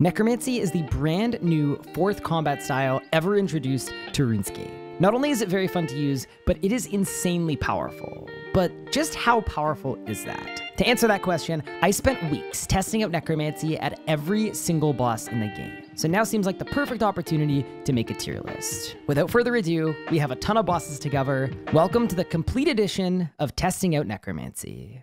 Necromancy is the brand new fourth combat style ever introduced to RuneScape. Not only is it very fun to use, but it is insanely powerful. But just how powerful is that? To answer that question, I spent weeks testing out Necromancy at every single boss in the game. So now seems like the perfect opportunity to make a tier list. Without further ado, we have a ton of bosses to cover. Welcome to the complete edition of Testing Out Necromancy.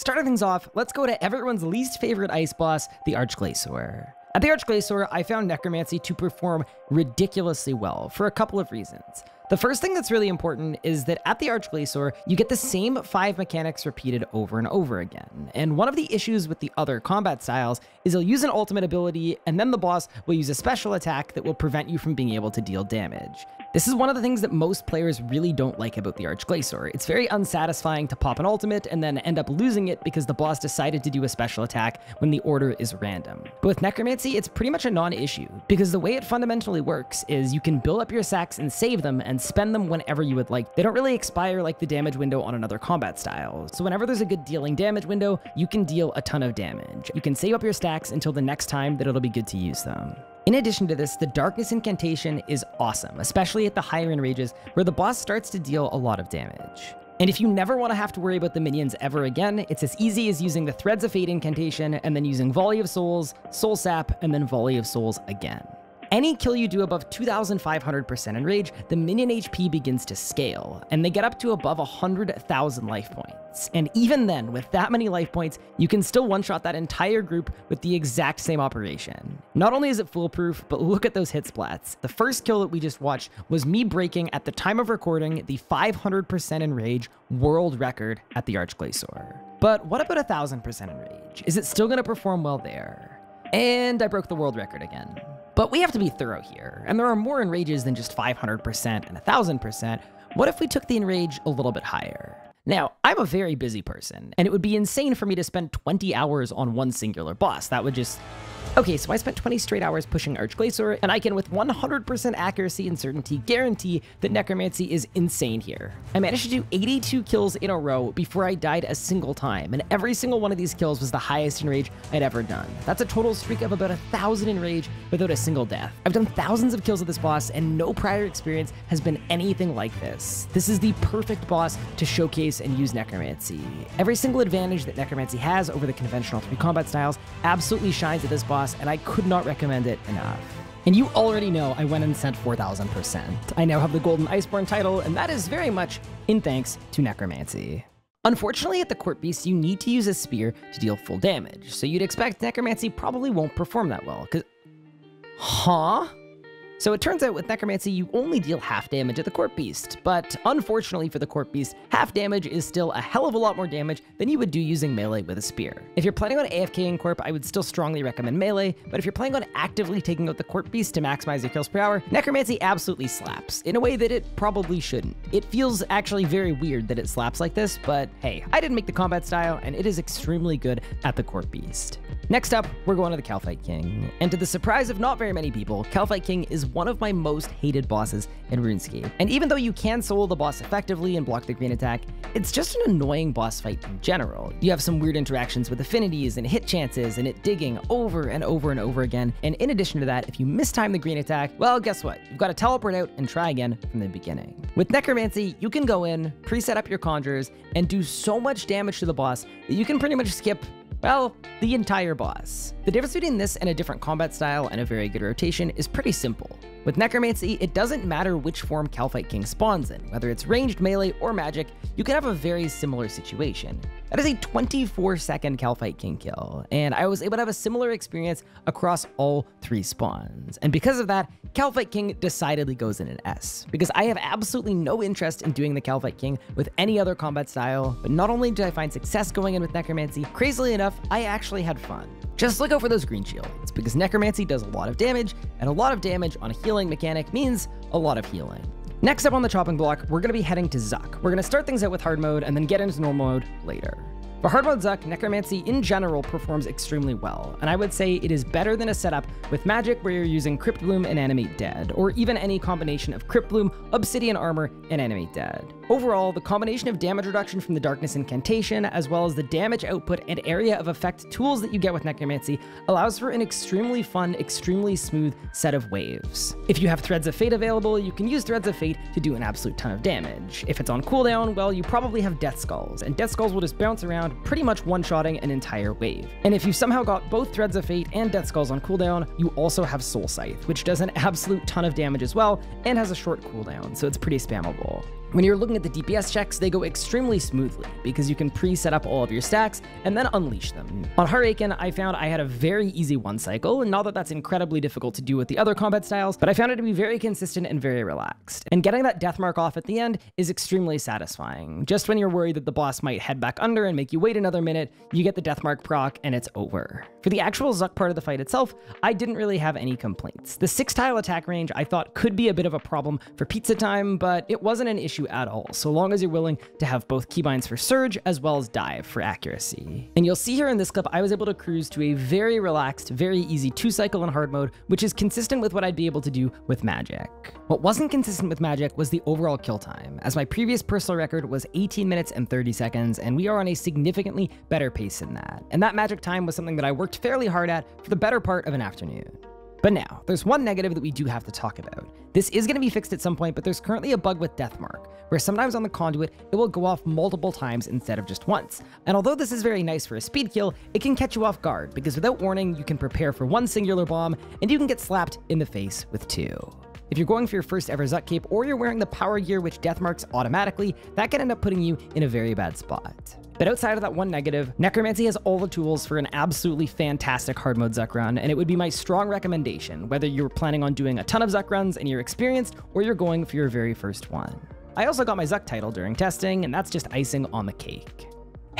Starting things off, let's go to everyone's least favorite ice boss, the Arch-Glacor. At the Arch-Glacor, I found Necromancy to perform ridiculously well for a couple of reasons. The first thing that's really important is that at the Arch-Glacor, you get the same five mechanics repeated over and over again. And one of the issues with the other combat styles is you'll use an ultimate ability, and then the boss will use a special attack that will prevent you from being able to deal damage. This is one of the things that most players really don't like about the Arch-Glacor. It's very unsatisfying to pop an ultimate and then end up losing it because the boss decided to do a special attack when the order is random. But with Necromancy, it's pretty much a non-issue, because the way it fundamentally works is you can build up your sacks and save them and spend them whenever you would like. They don't really expire like the damage window on another combat style. So whenever there's a good dealing damage window, you can deal a ton of damage. You can save up your stacks until the next time that it'll be good to use them. In addition to this, the Darkness Incantation is awesome, especially at the higher end rages, where the boss starts to deal a lot of damage. And if you never want to have to worry about the minions ever again, it's as easy as using the Threads of Fate incantation and then using Volley of Souls, Soul Sap, and then Volley of Souls again. Any kill you do above 2,500% in Rage, the minion HP begins to scale, and they get up to above 100,000 life points. And even then, with that many life points, you can still one-shot that entire group with the exact same operation. Not only is it foolproof, but look at those hit splats. The first kill that we just watched was me breaking, at the time of recording, the 500% Enrage world record at the Arch-Glacor. But what about 1,000% Enrage? Is it still going to perform well there? And I broke the world record again. But we have to be thorough here, and there are more enrages than just 500% and 1000%. What if we took the enrage a little bit higher? Now, I'm a very busy person, and it would be insane for me to spend 20 hours on one singular boss. That would just Okay, so I spent 20 straight hours pushing Arch-Glacor, and I can with 100% accuracy and certainty guarantee that Necromancy is insane here. I managed to do 82 kills in a row before I died a single time, and every single one of these kills was the highest in Rage I'd ever done. That's a total streak of about a thousand in Rage without a single death. I've done thousands of kills with this boss, and no prior experience has been anything like this. This is the perfect boss to showcase and use Necromancy. Every single advantage that Necromancy has over the conventional three combat styles absolutely shines at this boss and I could not recommend it enough. And you already know I went and sent 4000%. I now have the Golden Iceborne title, and that is very much in thanks to Necromancy. Unfortunately, at the Corp Beast, you need to use a spear to deal full damage, so you'd expect Necromancy probably won't perform that well, because... Huh? So it turns out with Necromancy, you only deal half damage at the Corp Beast, but unfortunately for the Corp Beast, half damage is still a hell of a lot more damage than you would do using melee with a spear. If you're planning on AFK in Corp, I would still strongly recommend melee, but if you're planning on actively taking out the Corp Beast to maximize your kills per hour, Necromancy absolutely slaps, in a way that it probably shouldn't. It feels actually very weird that it slaps like this, but hey, I didn't make the combat style, and it is extremely good at the Corp Beast. Next up, we're going to the Kalphite King, and to the surprise of not very many people, Kalphite King is one of my most hated bosses in RuneScape. And even though you can solo the boss effectively and block the green attack, it's just an annoying boss fight in general. You have some weird interactions with affinities and hit chances and it digging over and over and over again. And in addition to that, if you mistime the green attack, well, guess what? You've got to teleport out and try again from the beginning. With Necromancy, you can go in, preset up your conjures, and do so much damage to the boss that you can pretty much skip well, the entire boss. The difference between this and a different combat style and a very good rotation is pretty simple. With Necromancy, it doesn't matter which form Kalphite King spawns in, whether it's ranged, melee, or magic, you can have a very similar situation. That is a 24 second Kalphite King kill, and I was able to have a similar experience across all three spawns. And because of that, Kalphite King decidedly goes in an S, because I have absolutely no interest in doing the Kalphite King with any other combat style, but not only did I find success going in with Necromancy, crazily enough, I actually had fun. Just look out for those green shields, because Necromancy does a lot of damage, and a lot of damage on a healing mechanic means a lot of healing. Next up on the chopping block, we're going to be heading to Zuk. We're going to start things out with hard mode and then get into normal mode later. For hard mode Zuk, Necromancy in general performs extremely well, and I would say it is better than a setup with magic where you're using Crypt Bloom and Animate Dead, or even any combination of Crypt Bloom, Obsidian Armor, and Animate Dead. Overall, the combination of damage reduction from the Darkness Incantation, as well as the damage output and area of effect tools that you get with Necromancy, allows for an extremely fun, extremely smooth set of waves. If you have Threads of Fate available, you can use Threads of Fate to do an absolute ton of damage. If it's on cooldown, well, you probably have Death Skulls, and Death Skulls will just bounce around pretty much one-shotting an entire wave. And if you somehow got both Threads of Fate and Death Skulls on cooldown, you also have Soul Scythe, which does an absolute ton of damage as well, and has a short cooldown, so it's pretty spammable. When you're looking at the DPS checks, they go extremely smoothly because you can pre-set up all of your stacks and then unleash them. On Har-Aken, I found I had a very easy one cycle, and not that that's incredibly difficult to do with the other combat styles, but I found it to be very consistent and very relaxed. And getting that death mark off at the end is extremely satisfying. Just when you're worried that the boss might head back under and make you wait another minute, you get the death mark proc and it's over. For the actual Zuk part of the fight itself, I didn't really have any complaints. The six tile attack range I thought could be a bit of a problem for pizza time, but it wasn't an issue issue at all, so long as you're willing to have both keybinds for surge as well as dive for accuracy. And you'll see here in this clip, I was able to cruise to a very relaxed, very easy two cycle in hard mode, which is consistent with what I'd be able to do with magic. What wasn't consistent with magic was the overall kill time, as my previous personal record was 18 minutes and 30 seconds, and we are on a significantly better pace than that. And that magic time was something that I worked fairly hard at for the better part of an afternoon. But now, there's one negative that we do have to talk about. This is going to be fixed at some point, but there's currently a bug with Deathmark, where sometimes on the conduit, it will go off multiple times instead of just once. And although this is very nice for a speed kill, it can catch you off guard, because without warning, you can prepare for one singular bomb, and you can get slapped in the face with two. If you're going for your first ever Zuk cape, or you're wearing the power gear which death marks automatically, that can end up putting you in a very bad spot. But outside of that one negative, Necromancy has all the tools for an absolutely fantastic hard mode Zuk run, and it would be my strong recommendation, whether you're planning on doing a ton of Zuk runs and you're experienced, or you're going for your very first one. I also got my Zuk title during testing, and that's just icing on the cake.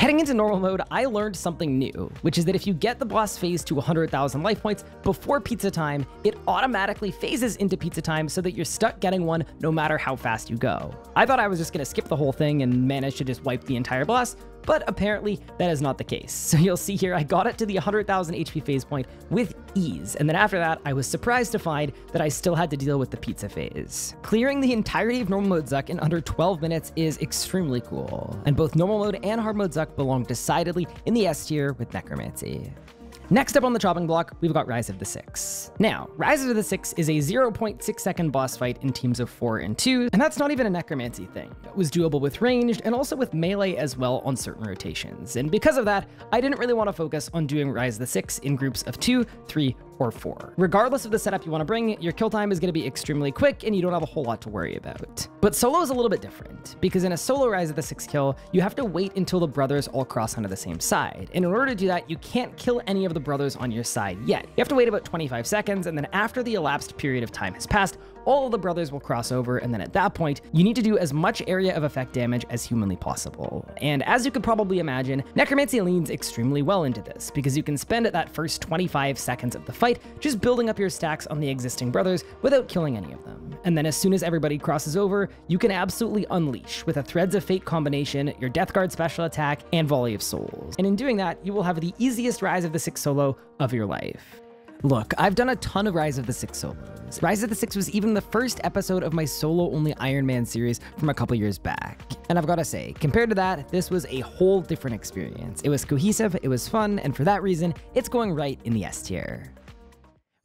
Heading into normal mode, I learned something new, which is that if you get the boss phase to 100,000 life points before pizza time, it automatically phases into pizza time so that you're stuck getting one no matter how fast you go. I thought I was just gonna skip the whole thing and manage to just wipe the entire boss, but apparently that is not the case. So you'll see here, I got it to the 100,000 HP phase point with ease, and then after that, I was surprised to find that I still had to deal with the pizza phase. Clearing the entirety of normal mode Zuk in under 12 minutes is extremely cool, and both normal mode and hard mode Zuk belong decidedly in the S tier with Necromancy. Next up on the chopping block, we've got Rise of the Six. Now, Rise of the Six is a 0.6 second boss fight in teams of 4 and 2, and that's not even a necromancy thing. It was doable with ranged and also with melee as well on certain rotations, and because of that, I didn't really want to focus on doing Rise of the Six in groups of 2, 3, or 4. Regardless of the setup you want to bring, your kill time is going to be extremely quick and you don't have a whole lot to worry about. But solo is a little bit different, because in a solo Rise of the 6 kill, you have to wait until the brothers all cross onto the same side, and in order to do that, you can't kill any of the brothers on your side yet. You have to wait about 25 seconds, and then after the elapsed period of time has passed, all of the brothers will cross over, and then at that point, you need to do as much area of effect damage as humanly possible. And as you could probably imagine, Necromancy leans extremely well into this, because you can spend that first 25 seconds of the fight just building up your stacks on the existing brothers without killing any of them. And then as soon as everybody crosses over, you can absolutely unleash with a Threads of Fate combination, your Death Guard special attack, and Volley of Souls. And in doing that, you will have the easiest Rise of the Six solo of your life. Look, I've done a ton of Rise of the Six solos. Rise of the Six was even the first episode of my solo-only Iron Man series from a couple years back. And I've gotta say, compared to that, this was a whole different experience. It was cohesive, it was fun, and for that reason, it's going right in the S tier.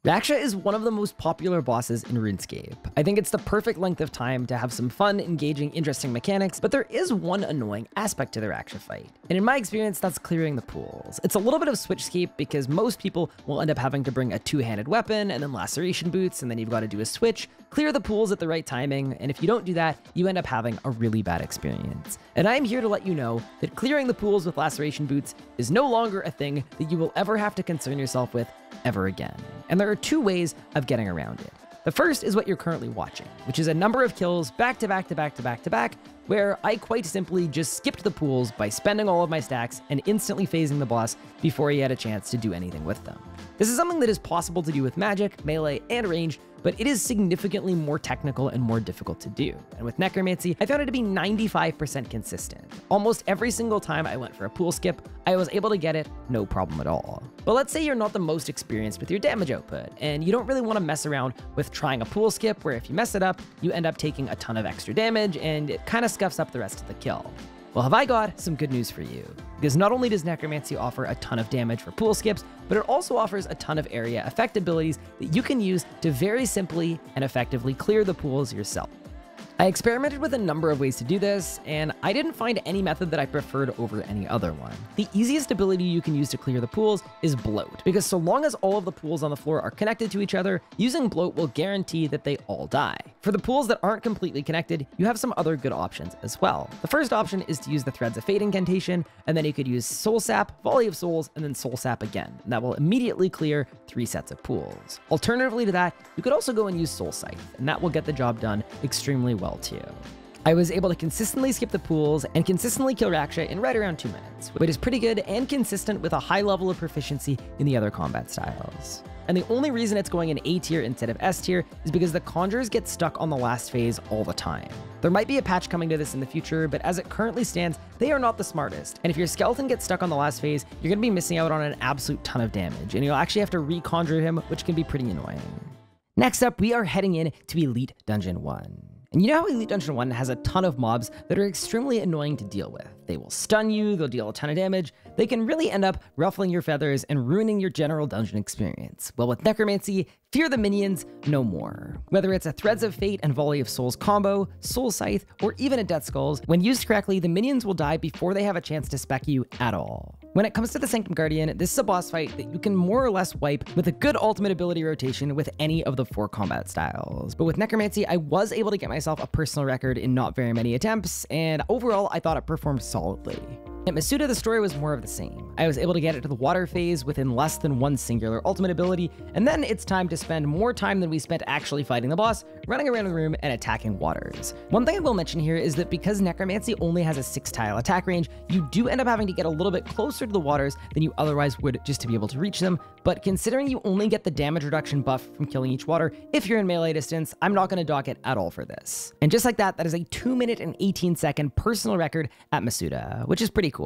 Raksha is one of the most popular bosses in RuneScape. I think it's the perfect length of time to have some fun, engaging, interesting mechanics, but there is one annoying aspect to the Raksha fight. And in my experience, that's clearing the pools. It's a little bit of switchscape because most people will end up having to bring a two-handed weapon and then laceration boots, and then you've got to do a switch, clear the pools at the right timing, and if you don't do that, you end up having a really bad experience. And I'm here to let you know that clearing the pools with laceration boots is no longer a thing that you will ever have to concern yourself with ever again. And there are two ways of getting around it. The first is what you're currently watching, which is a number of kills back to back to back to back to back where I quite simply just skipped the pools by spending all of my stacks and instantly phasing the boss before he had a chance to do anything with them. This is something that is possible to do with magic, melee, and range, but it is significantly more technical and more difficult to do. And with Necromancy, I found it to be 95% consistent. Almost every single time I went for a pool skip, I was able to get it no problem at all. But let's say you're not the most experienced with your damage output, and you don't really want to mess around with trying a pool skip where if you mess it up, you end up taking a ton of extra damage and it kind of scuffs up the rest of the kill. Well, have I got some good news for you? Because not only does Necromancy offer a ton of damage for pool skips, but it also offers a ton of area effect abilities that you can use to very simply and effectively clear the pools yourself. I experimented with a number of ways to do this, and I didn't find any method that I preferred over any other one. The easiest ability you can use to clear the pools is Bloat, because so long as all of the pools on the floor are connected to each other, using Bloat will guarantee that they all die. For the pools that aren't completely connected, you have some other good options as well. The first option is to use the Threads of Fate incantation, and then you could use Soul Sap, Volley of Souls, and then Soul Sap again. And that will immediately clear three sets of pools. Alternatively to that, you could also go and use Soul Scythe, and that will get the job done extremely well well too. I was able to consistently skip the pools and consistently kill Raksha in right around 2 minutes, which is pretty good and consistent with a high level of proficiency in the other combat styles. And the only reason it's going in A tier instead of S tier is because the Conjurers get stuck on the last phase all the time. There might be a patch coming to this in the future, but as it currently stands, they are not the smartest. And if your Skeleton gets stuck on the last phase, you're going to be missing out on an absolute ton of damage, and you'll actually have to reconjure him, which can be pretty annoying. Next up, we are heading in to Elite Dungeon 1. You know how Elite Dungeon 1 has a ton of mobs that are extremely annoying to deal with. They will stun you, they'll deal a ton of damage, they can really end up ruffling your feathers and ruining your general dungeon experience. Well, with Necromancy, fear the minions no more. Whether it's a Threads of Fate and Volley of Souls combo, Soul Scythe, or even a Death Skulls, when used correctly, the minions will die before they have a chance to spec you at all. When it comes to the Sanctum Guardian, this is a boss fight that you can more or less wipe with a good ultimate ability rotation with any of the four combat styles. But with Necromancy, I was able to get myself a personal record in not very many attempts, and overall, I thought it performed solidly. At Masuta, the story was more of the same. I was able to get it to the water phase within less than one singular ultimate ability, and then it's time to spend more time than we spent actually fighting the boss, running around the room and attacking waters. One thing I will mention here is that because Necromancy only has a 6 tile attack range, you do end up having to get a little bit closer to the waters than you otherwise would just to be able to reach them, but considering you only get the damage reduction buff from killing each water if you're in melee distance, I'm not going to dock it at all for this. And just like that, that is a 2 minute and 18 second personal record at Masuta, which is pretty cool.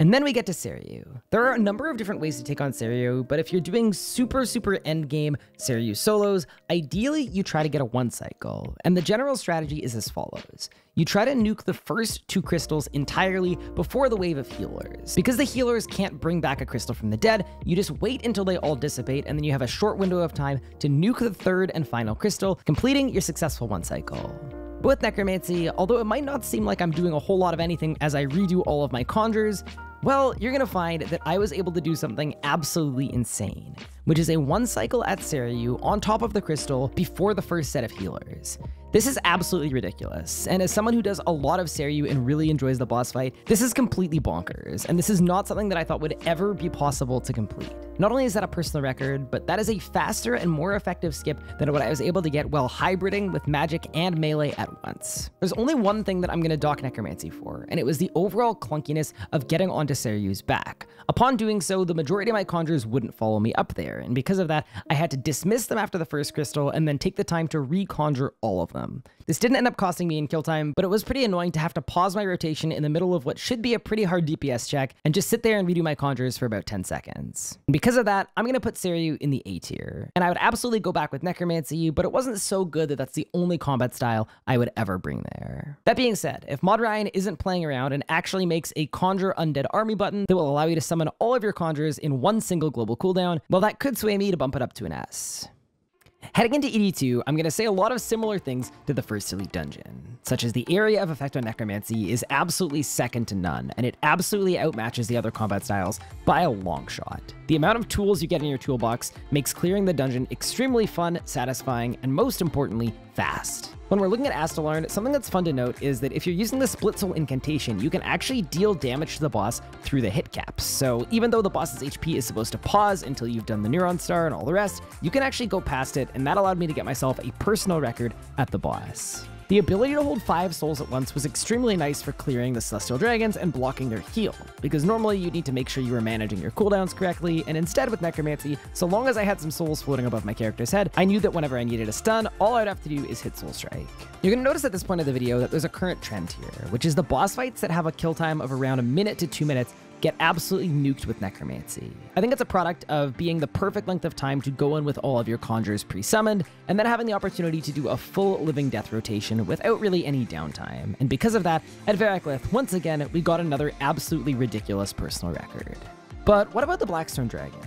And then we get to Seiryu. There are a number of different ways to take on Seiryu, but if you're doing super, super end game Seiryu solos, ideally you try to get a one cycle. And the general strategy is as follows. You try to nuke the first two crystals entirely before the wave of healers. Because the healers can't bring back a crystal from the dead, you just wait until they all dissipate, and then you have a short window of time to nuke the third and final crystal, completing your successful one cycle. But with Necromancy, although it might not seem like I'm doing a whole lot of anything as I redo all of my conjures, well, you're gonna find that I was able to do something absolutely insane, which is a one cycle at Seiryu on top of the crystal before the first set of healers. This is absolutely ridiculous, and as someone who does a lot of Seiryu and really enjoys the boss fight, this is completely bonkers, and this is not something that I thought would ever be possible to complete. Not only is that a personal record, but that is a faster and more effective skip than what I was able to get while hybriding with magic and melee at once. There's only one thing that I'm going to dock Necromancy for, and it was the overall clunkiness of getting onto Seiryu's back. Upon doing so, the majority of my conjures wouldn't follow me up there, and because of that, I had to dismiss them after the first crystal and then take the time to reconjure all of them them. This didn't end up costing me in kill time, but it was pretty annoying to have to pause my rotation in the middle of what should be a pretty hard DPS check and just sit there and redo my conjures for about 10 seconds. Because of that, I'm going to put Seiryu in the A tier. And I would absolutely go back with Necromancy, but it wasn't so good that that's the only combat style I would ever bring there. That being said, if Mod Ryan isn't playing around and actually makes a Conjure Undead Army button that will allow you to summon all of your conjures in one single global cooldown, well, that could sway me to bump it up to an S. Heading into ED2, I'm going to say a lot of similar things to the first Elite Dungeon, such as the area of effect on Necromancy is absolutely second to none, and it absolutely outmatches the other combat styles by a long shot. The amount of tools you get in your toolbox makes clearing the dungeon extremely fun, satisfying, and most importantly, fast. When we're looking at Astellarn, something that's fun to note is that if you're using the Split Soul incantation, you can actually deal damage to the boss through the hit caps. So even though the boss's HP is supposed to pause until you've done the Neuron Star and all the rest, you can actually go past it, and that allowed me to get myself a personal record at the boss. The ability to hold 5 souls at once was extremely nice for clearing the Celestial Dragons and blocking their heal, because normally you'd need to make sure you were managing your cooldowns correctly, and instead with Necromancy, so long as I had some souls floating above my character's head, I knew that whenever I needed a stun, all I'd have to do is hit Soul Strike. You're to notice at this point of the video that there's a current trend here, which is the boss fights that have a kill time of around a minute to two minutes get absolutely nuked with Necromancy. I think it's a product of being the perfect length of time to go in with all of your conjures pre-summoned, and then having the opportunity to do a full Living Death rotation without really any downtime. And because of that, at Verak Lith, once again, we got another absolutely ridiculous personal record. But what about the Blackstone Dragon?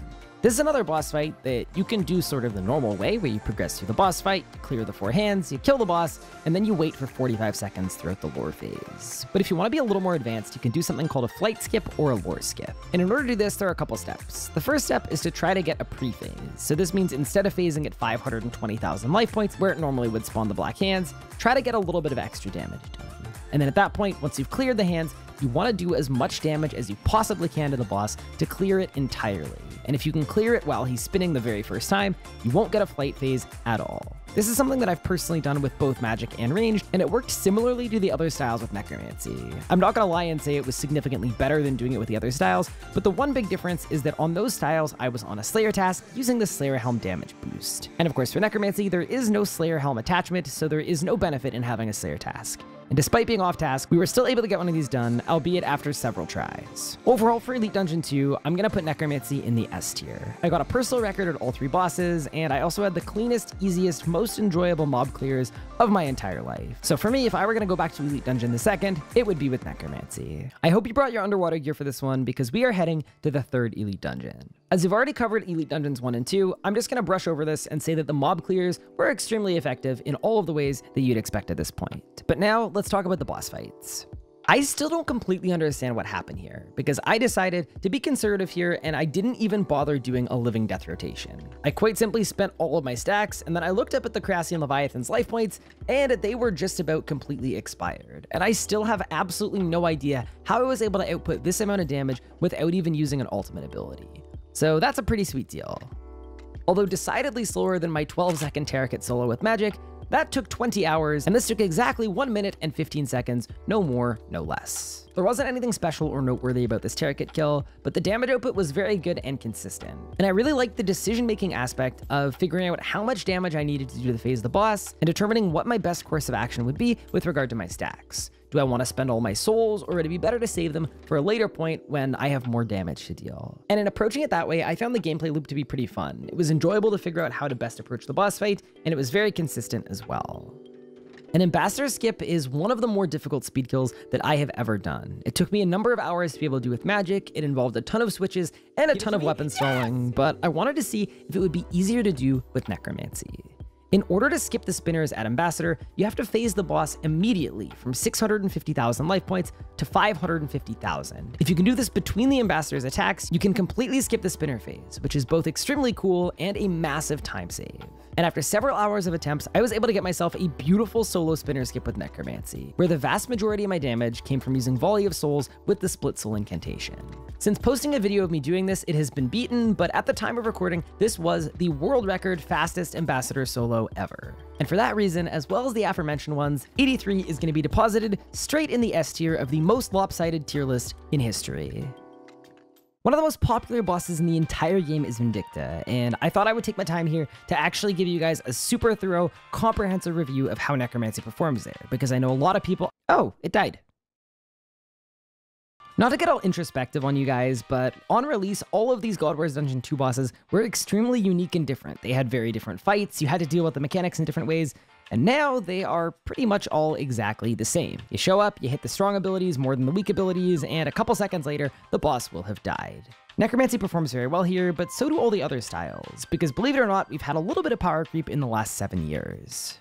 This is another boss fight that you can do sort of the normal way, where you progress through the boss fight, clear the four hands, you kill the boss, and then you wait for 45 seconds throughout the lore phase. But if you want to be a little more advanced, you can do something called a flight skip or a lore skip. And in order to do this, there are a couple steps. The first step is to try to get a pre-phase. So this means instead of phasing at 520,000 life points, where it normally would spawn the black hands, try to get a little bit of extra damage done. And then at that point, once you've cleared the hands, you want to do as much damage as you possibly can to the boss to clear it entirely and if you can clear it while he's spinning the very first time, you won't get a flight phase at all. This is something that I've personally done with both magic and ranged, and it worked similarly to the other styles with necromancy. I'm not gonna lie and say it was significantly better than doing it with the other styles, but the one big difference is that on those styles, I was on a Slayer task using the Slayer Helm damage boost. And of course, for necromancy, there is no Slayer Helm attachment, so there is no benefit in having a Slayer task. And despite being off task, we were still able to get one of these done, albeit after several tries. Overall, for Elite Dungeon 2, I'm gonna put Necromancy in the S tier. I got a personal record at all three bosses, and I also had the cleanest, easiest, most enjoyable mob clears of my entire life. So for me, if I were gonna go back to Elite Dungeon the second, it would be with Necromancy. I hope you brought your underwater gear for this one, because we are heading to the third Elite Dungeon. As we've already covered Elite Dungeons 1 and 2, I'm just going to brush over this and say that the mob clears were extremely effective in all of the ways that you'd expect at this point. But now, let's talk about the boss fights. I still don't completely understand what happened here, because I decided to be conservative here and I didn't even bother doing a living death rotation. I quite simply spent all of my stacks, and then I looked up at the Crassian Leviathan's life points, and they were just about completely expired. And I still have absolutely no idea how I was able to output this amount of damage without even using an ultimate ability. So that's a pretty sweet deal. Although decidedly slower than my 12 second Taraket solo with Magic, that took 20 hours, and this took exactly 1 minute and 15 seconds, no more, no less. There wasn't anything special or noteworthy about this Taraket kill, but the damage output was very good and consistent. And I really liked the decision-making aspect of figuring out how much damage I needed to do to phase the boss, and determining what my best course of action would be with regard to my stacks. Do I want to spend all my souls, or would it be better to save them for a later point when I have more damage to deal? And in approaching it that way, I found the gameplay loop to be pretty fun. It was enjoyable to figure out how to best approach the boss fight, and it was very consistent as well. An Ambassador Skip is one of the more difficult speed kills that I have ever done. It took me a number of hours to be able to do with magic, it involved a ton of switches and a ton of weapon stalling, but I wanted to see if it would be easier to do with necromancy. In order to skip the spinners at Ambassador, you have to phase the boss immediately from 650,000 life points to 550,000. If you can do this between the Ambassador's attacks, you can completely skip the spinner phase, which is both extremely cool and a massive time save. And after several hours of attempts, I was able to get myself a beautiful solo spinner skip with Necromancy, where the vast majority of my damage came from using Volley of Souls with the Split Soul incantation. Since posting a video of me doing this, it has been beaten, but at the time of recording, this was the world record fastest Ambassador solo ever. And for that reason, as well as the aforementioned ones, ED3 is going to be deposited straight in the S tier of the most lopsided tier list in history. One of the most popular bosses in the entire game is Vindicta, and I thought I would take my time here to actually give you guys a super thorough, comprehensive review of how Necromancy performs there, because I know a lot of people- Oh, it died. Not to get all introspective on you guys, but on release, all of these God Wars Dungeon 2 bosses were extremely unique and different. They had very different fights, you had to deal with the mechanics in different ways, and now they are pretty much all exactly the same. You show up, you hit the strong abilities more than the weak abilities, and a couple seconds later, the boss will have died. Necromancy performs very well here, but so do all the other styles, because believe it or not, we've had a little bit of power creep in the last seven years.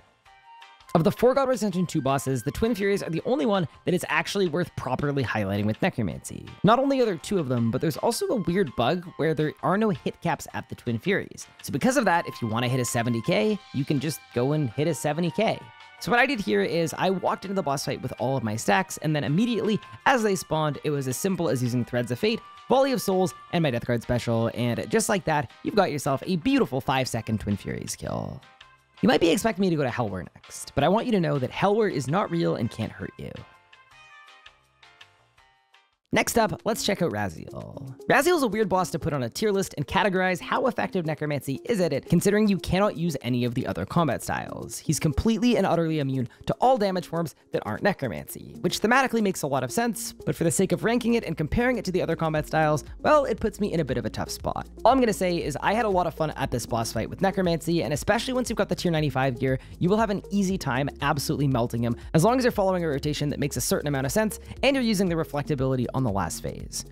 Of the four God Dungeon 2 bosses, the Twin Furies are the only one that is actually worth properly highlighting with Necromancy. Not only are there two of them, but there's also a weird bug where there are no hit caps at the Twin Furies. So because of that, if you want to hit a 70k, you can just go and hit a 70k. So what I did here is I walked into the boss fight with all of my stacks, and then immediately, as they spawned, it was as simple as using Threads of Fate, Volley of Souls, and my Death Guard special, and just like that, you've got yourself a beautiful 5 second Twin Furies kill. You might be expecting me to go to Helwyr next, but I want you to know that Helwyr is not real and can't hurt you. Next up, let's check out Rasial. Rasial is a weird boss to put on a tier list and categorize how effective Necromancy is at it, considering you cannot use any of the other combat styles. He's completely and utterly immune to all damage forms that aren't Necromancy, which thematically makes a lot of sense, but for the sake of ranking it and comparing it to the other combat styles, well, it puts me in a bit of a tough spot. All I'm gonna say is I had a lot of fun at this boss fight with Necromancy, and especially once you've got the tier 95 gear, you will have an easy time absolutely melting him, as long as you're following a rotation that makes a certain amount of sense, and you're using the reflectability on the last phase.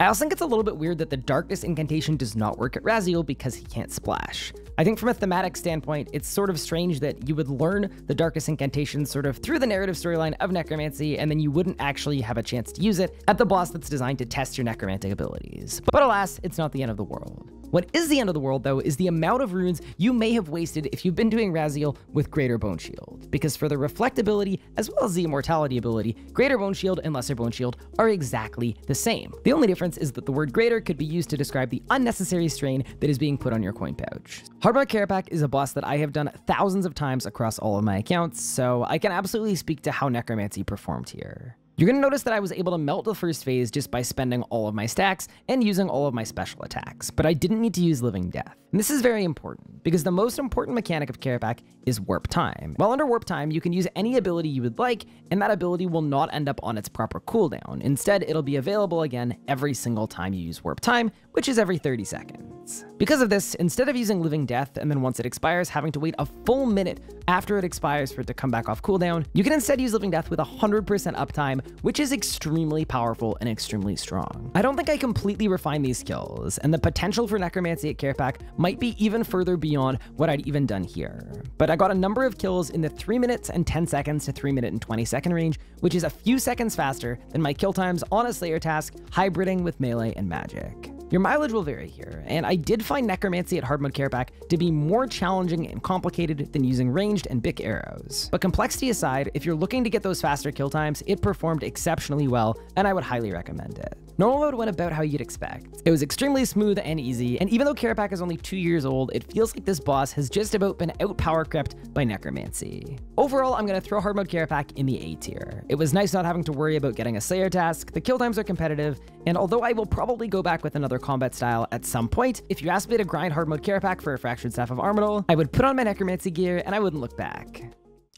I also think it's a little bit weird that the Darkness incantation does not work at Rasial because he can't splash. I think from a thematic standpoint, it's sort of strange that you would learn the Darkness incantation sort of through the narrative storyline of Necromancy, and then you wouldn't actually have a chance to use it at the boss that's designed to test your necromantic abilities. But alas, it's not the end of the world. What is the end of the world, though, is the amount of runes you may have wasted if you've been doing Rasial with Greater Bone Shield. Because for the reflectability, as well as the immortality ability, Greater Bone Shield and Lesser Bone Shield are exactly the same. The only difference is that the word greater could be used to describe the unnecessary strain that is being put on your coin pouch. Hardmode Kerapac is a boss that I have done thousands of times across all of my accounts, so I can absolutely speak to how Necromancy performed here. You're going to notice that I was able to melt the first phase just by spending all of my stacks and using all of my special attacks, but I didn't need to use Living Death. And this is very important, because the most important mechanic of Kerapac is Warp Time. While under Warp Time, you can use any ability you would like, and that ability will not end up on its proper cooldown. Instead, it'll be available again every single time you use Warp Time, which is every 30 seconds. Because of this, instead of using Living Death and then once it expires having to wait a full minute after it expires for it to come back off cooldown, you can instead use Living Death with 100% uptime, which is extremely powerful and extremely strong. I don't think I completely refined these skills, and the potential for Necromancy at Kerapac might be even further beyond what I'd even done here. But I got a number of kills in the 3 minutes and 10 seconds to 3 minute and 20 second range, which is a few seconds faster than my kill times on a Slayer task, hybriding with melee and magic. Your mileage will vary here, and I did find Necromancy at hard mode Kerapac to be more challenging and complicated than using ranged and big arrows. But complexity aside, if you're looking to get those faster kill times, it performed exceptionally well, and I would highly recommend it. Normal mode went about how you'd expect. It was extremely smooth and easy, and even though Kerapac is only two years old, it feels like this boss has just about been out power crept by Necromancy. Overall, I'm gonna throw hard mode Kerapac in the A tier. It was nice not having to worry about getting a Slayer task, the kill times are competitive, and although I will probably go back with another combat style at some point, if you asked me to grind hard mode Kerapac for a Fractured Staff of Armadyl, I would put on my Necromancy gear and I wouldn't look back.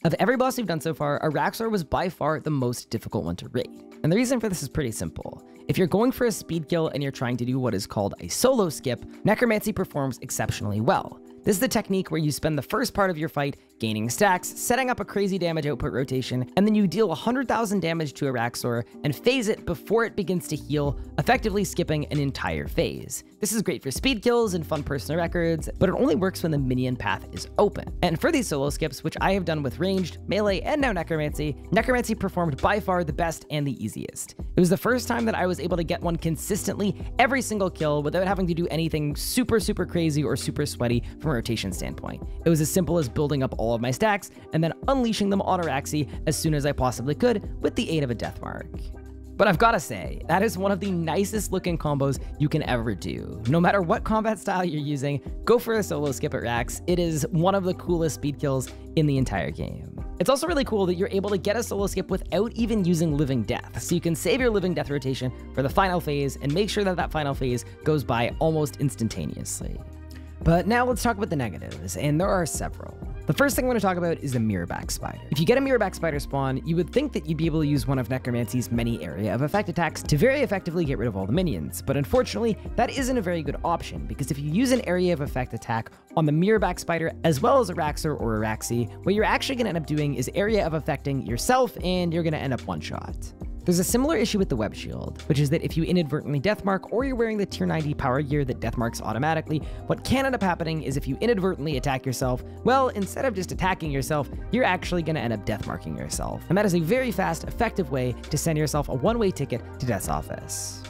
Of every boss we've done so far, Araxxor was by far the most difficult one to raid. And the reason for this is pretty simple. If you're going for a speed kill and you're trying to do what is called a solo skip, Necromancy performs exceptionally well. This is the technique where you spend the first part of your fight gaining stacks, setting up a crazy damage output rotation, and then you deal 100,000 damage to Araxxor and phase it before it begins to heal, effectively skipping an entire phase. This is great for speed kills and fun personal records, but it only works when the minion path is open. And for these solo skips, which I have done with ranged, melee, and now Necromancy, Necromancy performed by far the best and the easiest. It was the first time that I was able to get one consistently every single kill without having to do anything super, super crazy or super sweaty from a rotation standpoint. It was as simple as building up all of my stacks and then unleashing them on Araxxi as soon as I possibly could with the aid of a Deathmark. But I've gotta say, that is one of the nicest looking combos you can ever do. No matter what combat style you're using, go for a solo skip at Rax. It is one of the coolest speed kills in the entire game. It's also really cool that you're able to get a solo skip without even using Living Death, so you can save your Living Death rotation for the final phase and make sure that that final phase goes by almost instantaneously. But now let's talk about the negatives, and there are several. The first thing I want to talk about is the Mirrorback Spider. If you get a Mirrorback Spider spawn, you would think that you'd be able to use one of Necromancy's many area of effect attacks to very effectively get rid of all the minions, but unfortunately, that isn't a very good option, because if you use an area of effect attack on the Mirrorback Spider as well as Araxxor or Araxxi, what you're actually going to end up doing is area of affecting yourself, and you're going to end up one-shot. There's a similar issue with the web shield, which is that if you inadvertently deathmark or you're wearing the tier 90 power gear that deathmarks automatically, what can end up happening is if you inadvertently attack yourself, well, instead of just attacking yourself, you're actually going to end up deathmarking yourself. And that is a very fast, effective way to send yourself a one-way ticket to Death's office.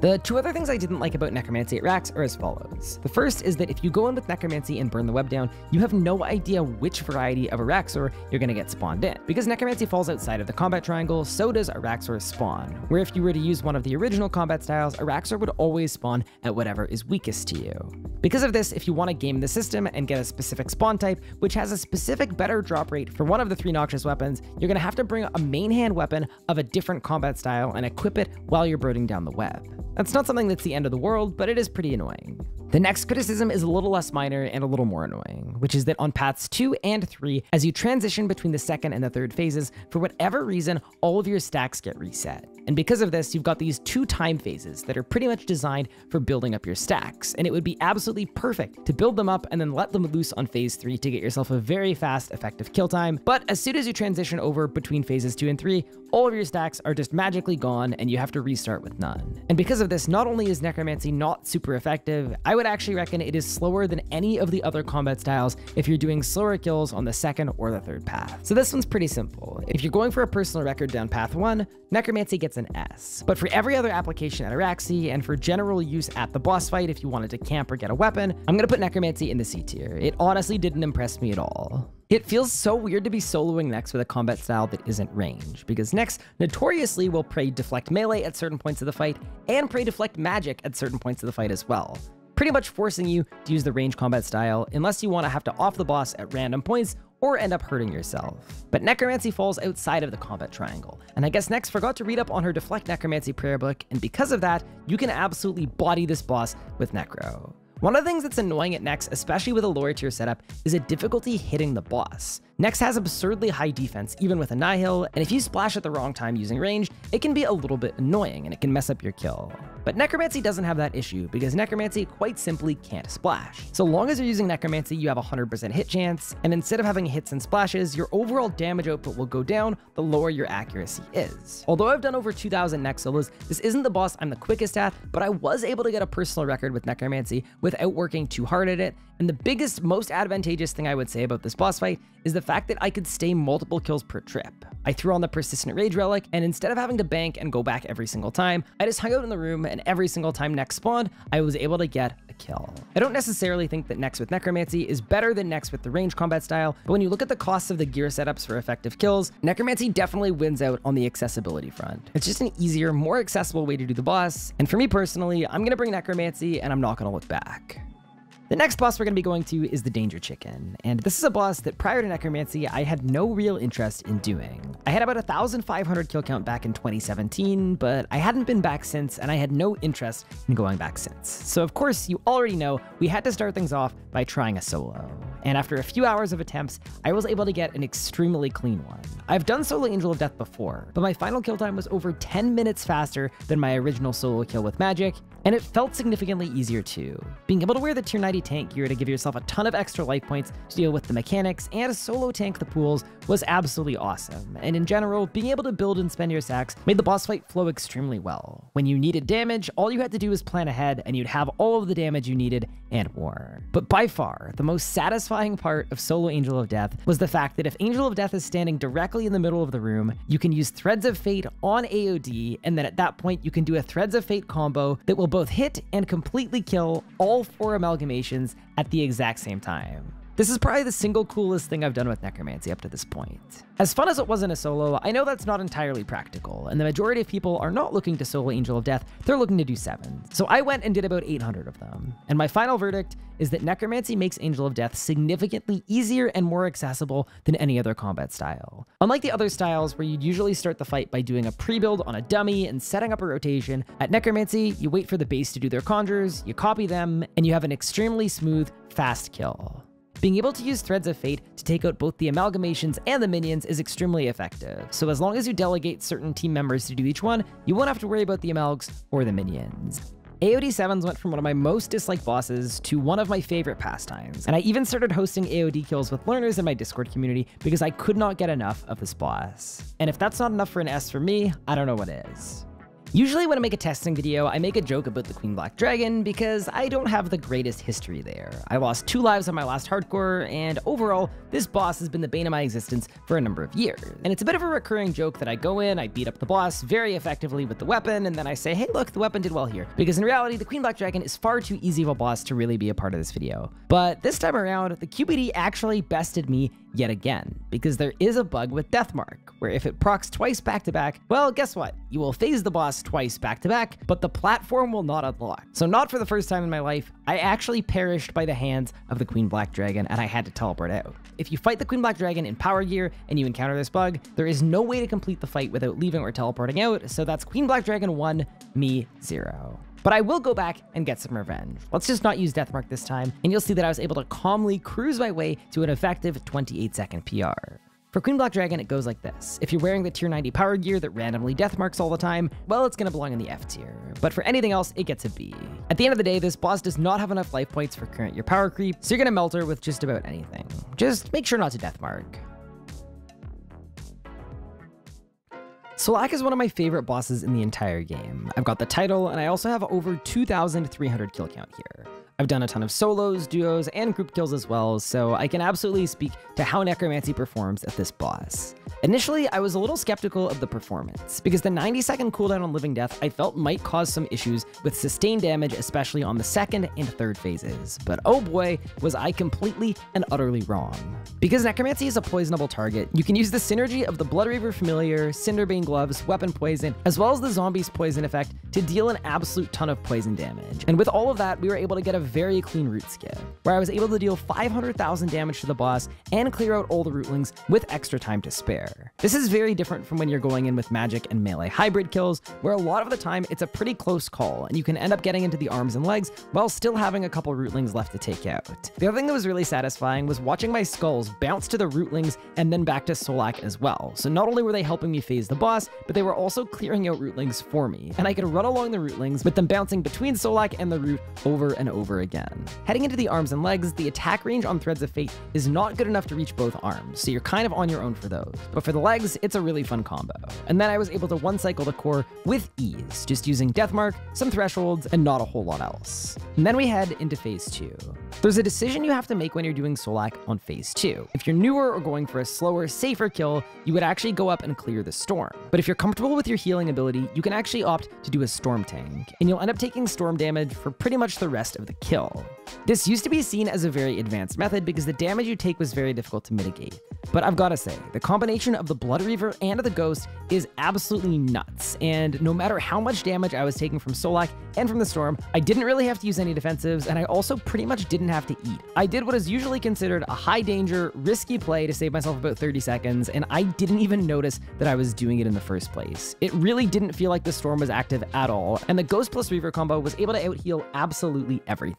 The two other things I didn't like about Necromancy at Rax are as follows. The first is that if you go in with Necromancy and burn the web down, you have no idea which variety of Araxxor you're going to get spawned in. Because Necromancy falls outside of the combat triangle, so does Araxxor spawn, where if you were to use one of the original combat styles, Araxxor would always spawn at whatever is weakest to you. Because of this, if you want to game the system and get a specific spawn type, which has a specific better drop rate for one of the three Noxious weapons, you're going to have to bring a main hand weapon of a different combat style and equip it while you're burning down the web. That's not something that's the end of the world, but it is pretty annoying. The next criticism is a little less minor and a little more annoying, which is that on paths 2 and 3, as you transition between the second and the third phases, for whatever reason, all of your stacks get reset. And because of this, you've got these two time phases that are pretty much designed for building up your stacks, and it would be absolutely perfect to build them up and then let them loose on phase 3 to get yourself a very fast, effective kill time. But as soon as you transition over between phases 2 and 3, all of your stacks are just magically gone and you have to restart with none. And because of this, not only is Necromancy not super effective, I would actually reckon it is slower than any of the other combat styles if you're doing slower kills on the second or the third path. So this one's pretty simple. If you're going for a personal record down path 1, Necromancy gets an S. But for every other application at Araxxi, and for general use at the boss fight if you wanted to camp or get a weapon, I'm gonna put Necromancy in the C tier. It honestly didn't impress me at all. It feels so weird to be soloing Nex with a combat style that isn't range, because Nex notoriously will pray deflect melee at certain points of the fight, and pray deflect magic at certain points of the fight as well pretty much forcing you to use the range combat style unless you want to have to off the boss at random points or end up hurting yourself. But Necromancy falls outside of the combat triangle, and I guess Nex forgot to read up on her Deflect Necromancy prayer book, and because of that, you can absolutely body this boss with Necro. One of the things that's annoying at Nex, especially with a lower tier setup, is a difficulty hitting the boss. Nex has absurdly high defense, even with a Nihil, and if you splash at the wrong time using range, it can be a little bit annoying and it can mess up your kill. But Necromancy doesn't have that issue because Necromancy quite simply can't splash. So long as you're using Necromancy, you have 100% hit chance, and instead of having hits and splashes, your overall damage output will go down the lower your accuracy is. Although I've done over 2,000 Nex solos, this isn't the boss I'm the quickest at, but I was able to get a personal record with Necromancy without working too hard at it, and the biggest, most advantageous thing I would say about this boss fight is the fact that I could stay multiple kills per trip. I threw on the Persistent Rage Relic, and instead of having to bank and go back every single time, I just hung out in the room, and every single time Nex spawned, I was able to get a kill. I don't necessarily think that Nex with Necromancy is better than Nex with the range combat style, but when you look at the costs of the gear setups for effective kills, Necromancy definitely wins out on the accessibility front. It's just an easier, more accessible way to do the boss, and for me personally, I'm gonna bring Necromancy, and I'm not gonna look back. The next boss we're going to be going to is the Danger Chicken, and this is a boss that prior to Necromancy, I had no real interest in doing. I had about a 1,500 kill count back in 2017, but I hadn't been back since, and I had no interest in going back since. So of course, you already know, we had to start things off by trying a solo. And after a few hours of attempts, I was able to get an extremely clean one. I've done solo Angel of Death before, but my final kill time was over 10 minutes faster than my original solo kill with magic, and it felt significantly easier too. Being able to wear the tier 90 tank gear to give yourself a ton of extra life points to deal with the mechanics and solo tank the pools was absolutely awesome, and in general, being able to build and spend your sacks made the boss fight flow extremely well. When you needed damage, all you had to do was plan ahead and you'd have all of the damage you needed and more. But by far, the most satisfying part of solo Angel of Death was the fact that if Angel of Death is standing directly in the middle of the room, you can use Threads of Fate on AoD, and then at that point you can do a Threads of Fate combo that will both hit and completely kill all four amalgamations at the exact same time. This is probably the single coolest thing I've done with Necromancy up to this point. As fun as it was in a solo, I know that's not entirely practical, and the majority of people are not looking to solo Angel of Death, they're looking to do seven. So I went and did about 800 of them. And my final verdict is that Necromancy makes Angel of Death significantly easier and more accessible than any other combat style. Unlike the other styles where you'd usually start the fight by doing a pre-build on a dummy and setting up a rotation, at Necromancy, you wait for the base to do their conjures, you copy them, and you have an extremely smooth, fast kill. Being able to use Threads of Fate to take out both the amalgamations and the minions is extremely effective, so as long as you delegate certain team members to do each one, you won't have to worry about the amalgs or the minions. AOD 7s went from one of my most disliked bosses to one of my favorite pastimes, and I even started hosting AOD kills with learners in my Discord community because I could not get enough of this boss. And if that's not enough for an S for me, I don't know what is. Usually when I make a testing video, I make a joke about the Queen Black Dragon because I don't have the greatest history there. I lost two lives on my last hardcore, and overall, this boss has been the bane of my existence for a number of years. And it's a bit of a recurring joke that I go in, I beat up the boss very effectively with the weapon, and then I say, hey look, the weapon did well here. Because in reality, the Queen Black Dragon is far too easy of a boss to really be a part of this video. But this time around, the QBD actually bested me yet again, because there is a bug with Deathmark, where if it procs twice back to back, well, guess what? You will phase the boss twice back to back, but the platform will not unlock. So not for the first time in my life, I actually perished by the hands of the Queen Black Dragon and I had to teleport out. If you fight the Queen Black Dragon in power gear and you encounter this bug, there is no way to complete the fight without leaving or teleporting out, so that's Queen Black Dragon 1, me 0. But I will go back and get some revenge. Let's just not use Deathmark this time, and you'll see that I was able to calmly cruise my way to an effective 28 second PR. For Queen Black Dragon, it goes like this. If you're wearing the tier 90 power gear that randomly death marks all the time, well, it's gonna belong in the F tier. But for anything else, it gets a B. At the end of the day, this boss does not have enough life points for current year power creep, so you're gonna melt her with just about anything. Just make sure not to death mark. Solak is one of my favorite bosses in the entire game. I've got the title, and I also have over 2,300 kill count here. I've done a ton of solos, duos, and group kills as well, so I can absolutely speak to how Necromancy performs at this boss. Initially, I was a little skeptical of the performance, because the 90 second cooldown on Living Death I felt might cause some issues with sustained damage, especially on the second and third phases. But oh boy, was I completely and utterly wrong. Because Necromancy is a poisonable target, you can use the synergy of the Blood Reaver Familiar, Cinderbane Gloves, Weapon Poison, as well as the Zombie's Poison effect to deal an absolute ton of poison damage. And with all of that, we were able to get a very clean root skip, where I was able to deal 500,000 damage to the boss and clear out all the rootlings with extra time to spare. This is very different from when you're going in with magic and melee hybrid kills, where a lot of the time it's a pretty close call, and you can end up getting into the arms and legs while still having a couple rootlings left to take out. The other thing that was really satisfying was watching my skulls bounce to the rootlings and then back to Solak as well. So not only were they helping me phase the boss, but they were also clearing out rootlings for me, and I could run along the rootlings with them bouncing between Solak and the root over and over again. Heading into the arms and legs, the attack range on Threads of Fate is not good enough to reach both arms, so you're kind of on your own for those. But for the legs, it's a really fun combo. And then I was able to one cycle the core with ease, just using Deathmark, some thresholds, and not a whole lot else. And then we head into phase two. There's a decision you have to make when you're doing Solak on phase two. If you're newer or going for a slower, safer kill, you would actually go up and clear the storm. But if you're comfortable with your healing ability, you can actually opt to do a storm tank, and you'll end up taking storm damage for pretty much the rest of the kill. This used to be seen as a very advanced method because the damage you take was very difficult to mitigate. But I've gotta say, the combination of the Blood Reaver and the Ghost is absolutely nuts, and no matter how much damage I was taking from Solak and from the Storm, I didn't really have to use any defensives, and I also pretty much didn't have to eat. I did what is usually considered a high danger, risky play to save myself about 30 seconds, and I didn't even notice that I was doing it in the first place. It really didn't feel like the Storm was active at all, and the Ghost plus Reaver combo was able to out-heal absolutely everything.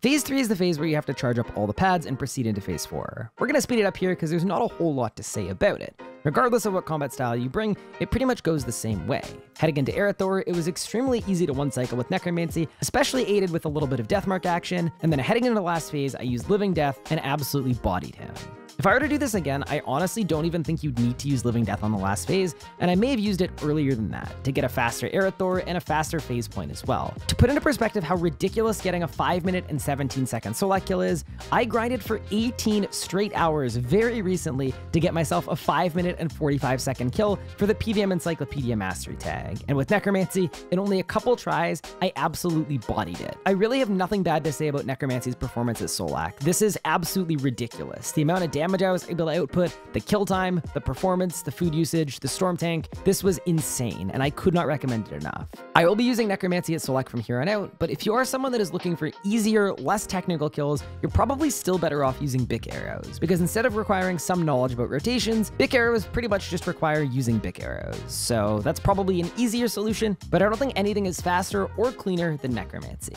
Phase 3 is the phase where you have to charge up all the pads and proceed into Phase 4. We're going to speed it up here because there's not a whole lot to say about it. Regardless of what combat style you bring, it pretty much goes the same way. Heading into Erethdor, it was extremely easy to one-cycle with Necromancy, especially aided with a little bit of Deathmark action, and then heading into the last phase, I used Living Death and absolutely bodied him. If I were to do this again, I honestly don't even think you'd need to use Living Death on the last phase, and I may have used it earlier than that, to get a faster Erethdor and a faster phase point as well. To put into perspective how ridiculous getting a 5 minute and 17 second Solak kill is, I grinded for 18 straight hours very recently to get myself a 5 minute and 45 second kill for the PVM Encyclopedia Mastery tag, and with Necromancy, in only a couple tries, I absolutely bodied it. I really have nothing bad to say about Necromancy's performance as Solak. This is absolutely ridiculous. The amount of damage I was able to output, the kill time, the performance, the food usage, the storm tank. This was insane, and I could not recommend it enough. I will be using Necromancy at Solak from here on out, but if you are someone that is looking for easier, less technical kills, you're probably still better off using Bik arrows, because instead of requiring some knowledge about rotations, Bik arrows pretty much just require using Bik arrows. So that's probably an easier solution, but I don't think anything is faster or cleaner than Necromancy.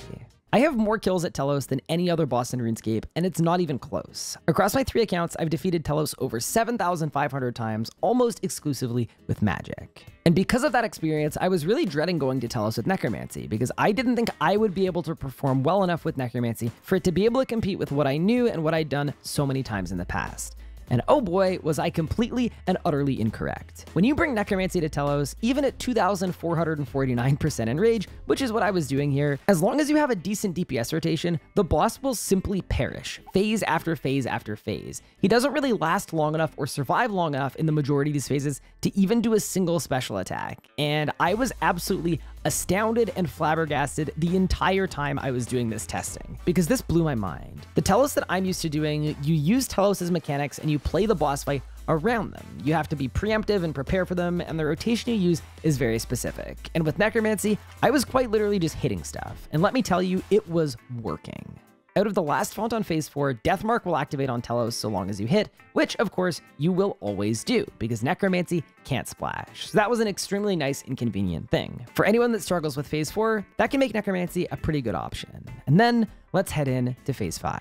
I have more kills at Telos than any other boss in RuneScape, and it's not even close. Across my three accounts, I've defeated Telos over 7,500 times, almost exclusively with magic. And because of that experience, I was really dreading going to Telos with Necromancy, because I didn't think I would be able to perform well enough with Necromancy for it to be able to compete with what I knew and what I'd done so many times in the past. And oh boy, was I completely and utterly incorrect. When you bring Necromancy to Telos, even at 2,449% Enrage, which is what I was doing here, as long as you have a decent DPS rotation, the boss will simply perish, phase after phase after phase. He doesn't really last long enough or survive long enough in the majority of these phases to even do a single special attack. And I was absolutely astounded and flabbergasted the entire time I was doing this testing, because this blew my mind. The Telos that I'm used to doing, you use Telos' mechanics and you play the boss fight around them. You have to be preemptive and prepare for them, and the rotation you use is very specific. And with Necromancy, I was quite literally just hitting stuff. And let me tell you, it was working. Out of the last font on phase 4, Deathmark will activate on Telos so long as you hit, which of course you will always do, because Necromancy can't splash. So that was an extremely nice and convenient thing. For anyone that struggles with phase 4, that can make Necromancy a pretty good option. And then let's head in to phase 5.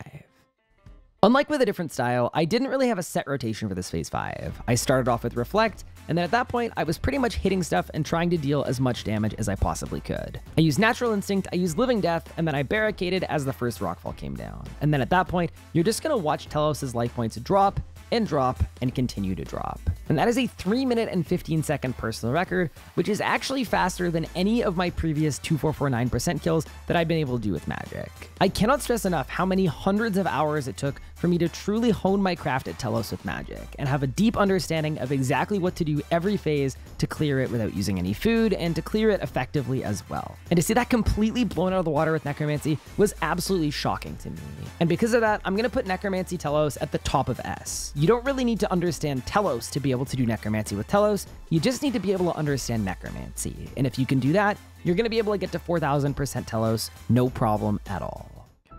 Unlike with a different style, I didn't really have a set rotation for this phase 5. I started off with Reflect, and then at that point, I was pretty much hitting stuff and trying to deal as much damage as I possibly could. I used Natural Instinct, I used Living Death, and then I barricaded as the first Rockfall came down. And then at that point, you're just gonna watch Telos' life points drop and drop and continue to drop. And that is a 3 minute and 15 second personal record, which is actually faster than any of my previous 2449% kills that I've been able to do with Magic. I cannot stress enough how many hundreds of hours it took for me to truly hone my craft at Telos with Magic and have a deep understanding of exactly what to do every phase to clear it without using any food and to clear it effectively as well. And to see that completely blown out of the water with Necromancy was absolutely shocking to me. And because of that, I'm going to put Necromancy Telos at the top of S. You don't really need to understand Telos to be able to do Necromancy with Telos, you just need to be able to understand Necromancy. And if you can do that, you're going to be able to get to 4000% Telos no problem at all.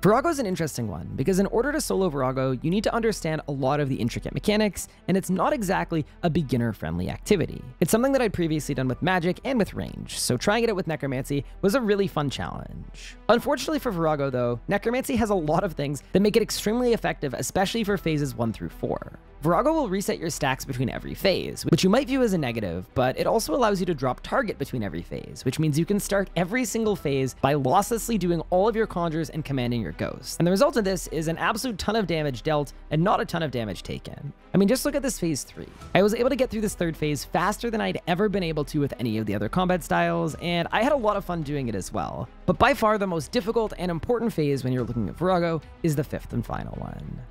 Vorago is an interesting one because in order to solo Vorago, you need to understand a lot of the intricate mechanics, and it's not exactly a beginner-friendly activity. It's something that I'd previously done with Magic and with range, so trying it out with Necromancy was a really fun challenge. Unfortunately for Vorago though, Necromancy has a lot of things that make it extremely effective, especially for phases 1 through 4. Vorago will reset your stacks between every phase, which you might view as a negative, but it also allows you to drop target between every phase, which means you can start every single phase by losslessly doing all of your conjures and commanding your ghosts. And the result of this is an absolute ton of damage dealt and not a ton of damage taken. I mean, just look at this phase 3. I was able to get through this third phase faster than I'd ever been able to with any of the other combat styles, and I had a lot of fun doing it as well. But by far the most difficult and important phase when you're looking at Vorago is the fifth and final one.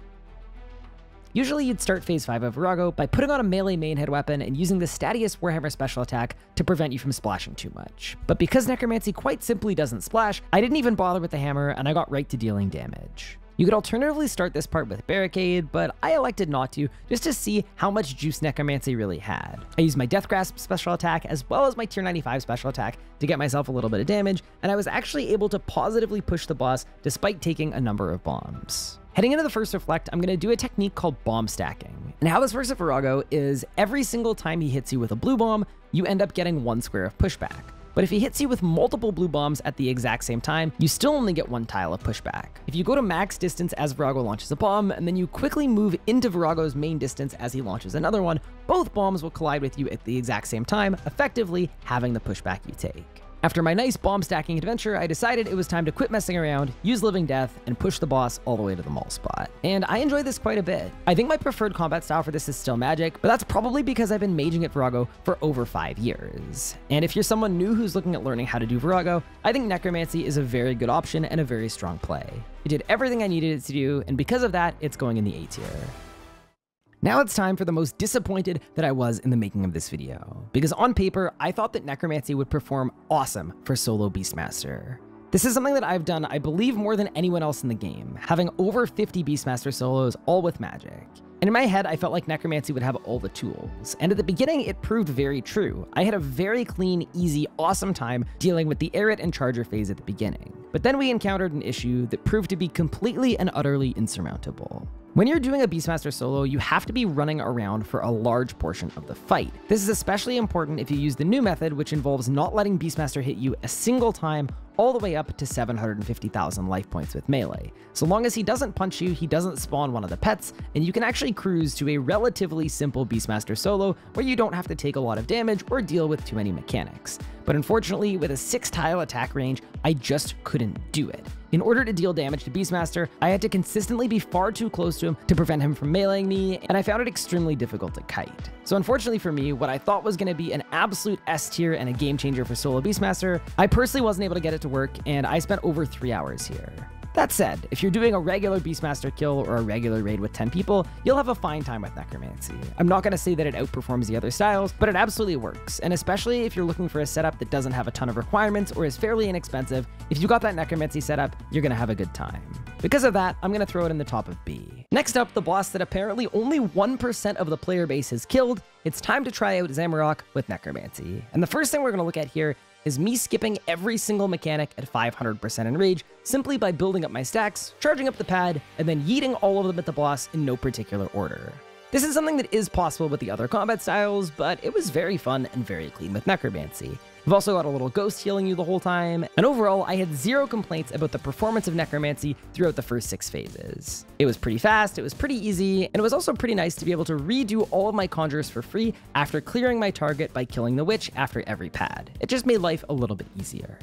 Usually you'd start phase 5 of Vorago by putting on a melee main head weapon and using the Statius Warhammer special attack to prevent you from splashing too much. But because Necromancy quite simply doesn't splash, I didn't even bother with the hammer and I got right to dealing damage. You could alternatively start this part with Barricade, but I elected not to, just to see how much juice Necromancy really had. I used my Death Grasp special attack as well as my Tier 95 special attack to get myself a little bit of damage, and I was actually able to positively push the boss despite taking a number of bombs. Heading into the first reflect, I'm going to do a technique called bomb stacking. And how this works at Vorago is every single time he hits you with a blue bomb, you end up getting one square of pushback. But if he hits you with multiple blue bombs at the exact same time, you still only get one tile of pushback. If you go to max distance as Vorago launches a bomb, and then you quickly move into Vorago's main distance as he launches another one, both bombs will collide with you at the exact same time, effectively having the pushback you take. After my nice bomb stacking adventure, I decided it was time to quit messing around, use Living Death, and push the boss all the way to the mall spot. And I enjoy this quite a bit. I think my preferred combat style for this is still Magic, but that's probably because I've been maging at Vorago for over five years. And if you're someone new who's looking at learning how to do Vorago, I think Necromancy is a very good option and a very strong play. It did everything I needed it to do, and because of that, it's going in the A tier. Now it's time for the most disappointed that I was in the making of this video, because on paper, I thought that Necromancy would perform awesome for solo Beastmaster. This is something that I've done, I believe, more than anyone else in the game, having over 50 Beastmaster solos, all with magic. And in my head, I felt like Necromancy would have all the tools. And at the beginning, it proved very true. I had a very clean, easy, awesome time dealing with the Arid and Charger phase at the beginning. But then we encountered an issue that proved to be completely and utterly insurmountable. When you're doing a Beastmaster solo, you have to be running around for a large portion of the fight. This is especially important if you use the new method, which involves not letting Beastmaster hit you a single time all the way up to 750,000 life points with melee. So long as he doesn't punch you, he doesn't spawn one of the pets, and you can actually cruise to a relatively simple Beastmaster solo where you don't have to take a lot of damage or deal with too many mechanics. But unfortunately, with a 6 tile attack range, I just couldn't do it. In order to deal damage to Beastmaster, I had to consistently be far too close to him to prevent him from meleeing me, and I found it extremely difficult to kite. So unfortunately for me, what I thought was going to be an absolute S tier and a game changer for solo Beastmaster, I personally wasn't able to get it to work, and I spent over three hours here. That said, if you're doing a regular Beastmaster kill or a regular raid with 10 people, you'll have a fine time with Necromancy. I'm not going to say that it outperforms the other styles, but it absolutely works, and especially if you're looking for a setup that doesn't have a ton of requirements or is fairly inexpensive, if you got that Necromancy setup, you're going to have a good time. Because of that, I'm going to throw it in the top of B. Next up, the boss that apparently only 1% of the player base has killed, it's time to try out Zamorak with Necromancy. And the first thing we're going to look at here is me skipping every single mechanic at 500% enrage simply by building up my stacks, charging up the pad, and then yeeting all of them at the boss in no particular order. This is something that is possible with the other combat styles, but it was very fun and very clean with Necromancy. You've also got a little ghost healing you the whole time, and overall, I had zero complaints about the performance of Necromancy throughout the first six phases. It was pretty fast, it was pretty easy, and it was also pretty nice to be able to redo all of my conjures for free after clearing my target by killing the witch after every pad. It just made life a little bit easier.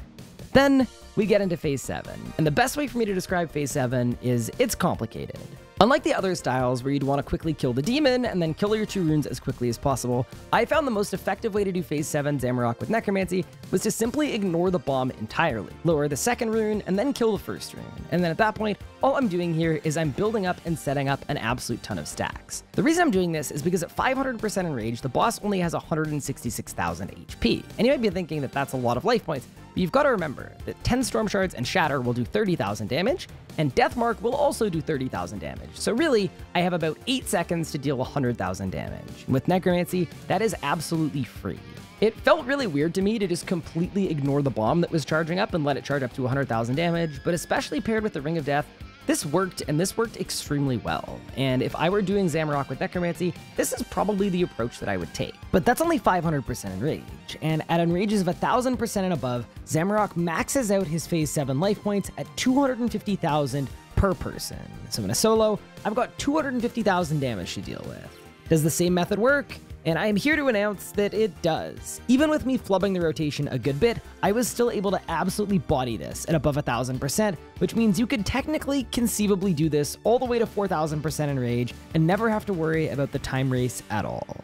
Then we get into phase 7, and the best way for me to describe phase 7 is it's complicated. Unlike the other styles where you'd want to quickly kill the demon and then kill your two runes as quickly as possible, I found the most effective way to do phase 7 Zamorak with Necromancy was to simply ignore the bomb entirely, lower the second rune, and then kill the first rune. And then at that point, all I'm doing here is I'm building up and setting up an absolute ton of stacks. The reason I'm doing this is because at 500% enrage, the boss only has 166,000 HP. And you might be thinking that that's a lot of life points, but you've got to remember that 10 Storm Shards and Shatter will do 30,000 damage, and Deathmark will also do 30,000 damage. So really, I have about 8 seconds to deal 100,000 damage. With Necromancy, that is absolutely free. It felt really weird to me to just completely ignore the bomb that was charging up and let it charge up to 100,000 damage, but especially paired with the Ring of Death, this worked, and this worked extremely well. And if I were doing Zamorak with Necromancy, this is probably the approach that I would take. But that's only 500% enrage, and at enrages of 1000% and above, Zamorak maxes out his phase 7 life points at 250,000 per person. So in a solo, I've got 250,000 damage to deal with. Does the same method work? And I am here to announce that it does. Even with me flubbing the rotation a good bit, I was still able to absolutely body this at above 1000%, which means you could technically conceivably do this all the way to 4000% enrage and never have to worry about the time race at all.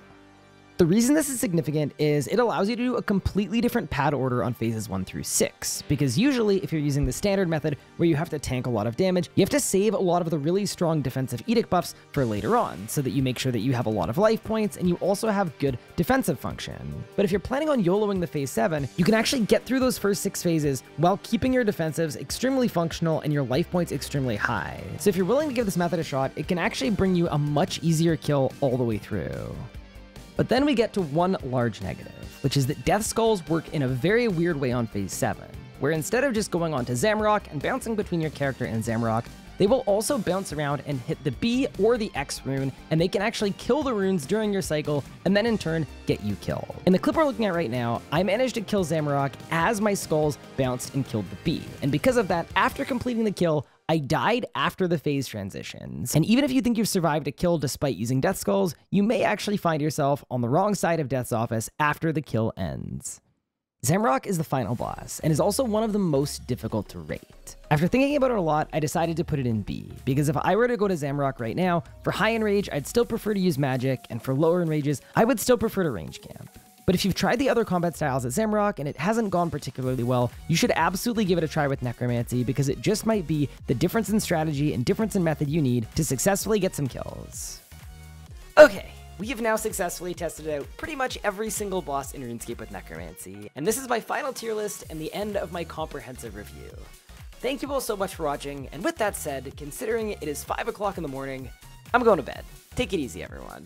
The reason this is significant is it allows you to do a completely different pad order on phases 1 through 6, because usually if you're using the standard method where you have to tank a lot of damage, you have to save a lot of the really strong defensive edict buffs for later on, so that you make sure that you have a lot of life points and you also have good defensive function. But if you're planning on YOLOing the phase 7, you can actually get through those first 6 phases while keeping your defensives extremely functional and your life points extremely high. So if you're willing to give this method a shot, it can actually bring you a much easier kill all the way through. But then we get to one large negative, which is that Death Skulls work in a very weird way on Phase 7, where instead of just going on to and bouncing between your character and Zamorak, they will also bounce around and hit the B or the X rune, and they can actually kill the runes during your cycle, and then in turn, get you killed. In the clip we're looking at right now, I managed to kill Zamorak as my skulls bounced and killed the B. And because of that, after completing the kill, I died after the phase transitions. And even if you think you've survived a kill despite using Death Skulls, you may actually find yourself on the wrong side of Death's office after the kill ends. Zamorak is the final boss, and is also one of the most difficult to rate. After thinking about it a lot, I decided to put it in B, because if I were to go to Zamorak right now, for high enrage, I'd still prefer to use magic, and for lower enrages, I would still prefer to range camp. But if you've tried the other combat styles at Zamorak and it hasn't gone particularly well, you should absolutely give it a try with Necromancy because it just might be the difference in strategy and difference in method you need to successfully get some kills. Okay, we have now successfully tested out pretty much every single boss in RuneScape with Necromancy, and this is my final tier list and the end of my comprehensive review. Thank you all so much for watching, and with that said, considering it is 5 o'clock in the morning, I'm going to bed. Take it easy, everyone.